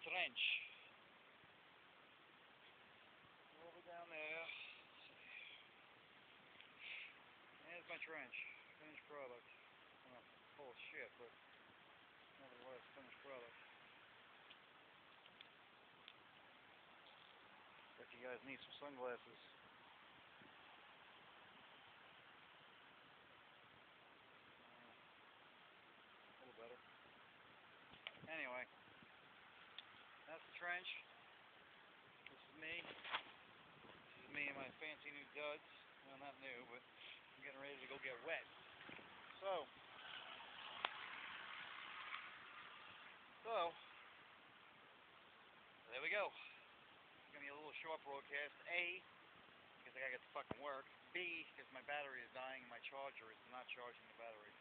trench. Over down there. There's my trench. Finished product. Well, full shit, but nevertheless, finished product. Bet you guys need some sunglasses. A little better. Anyway, trench. This is me. This is me and my fancy new duds. Well, not new, but I'm getting ready to go get wet. So, so, there we go. It's gonna be a little short broadcast. A, because I gotta get to fucking work. B, because my battery is dying and my charger is not charging the battery.